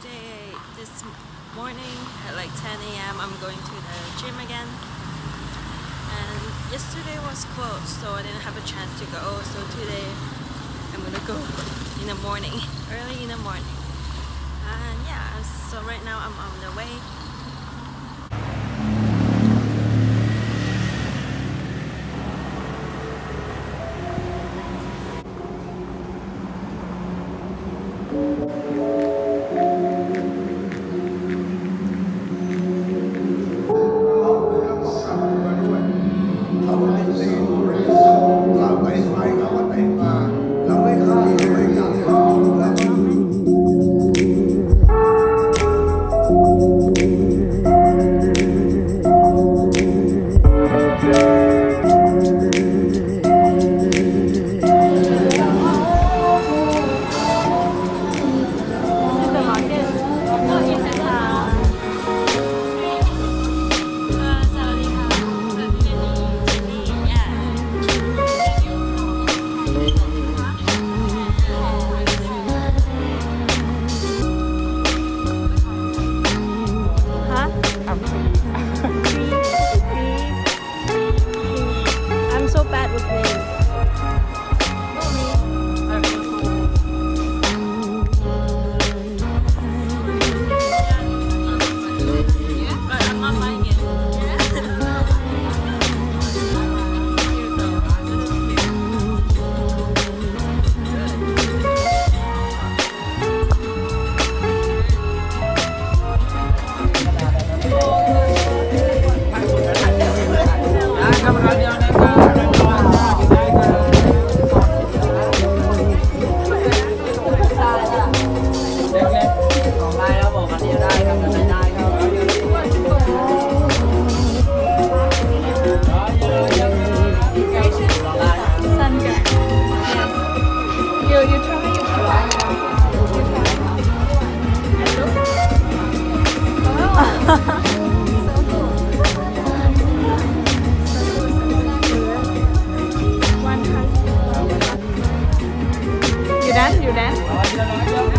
today, this morning at like 10 a.m. I'm going to the gym again. And yesterday was closed, so I didn't have a chance to go. So today I'm gonna go in the morning, early in the morning. And yeah, so right now I'm on the way dance you 对。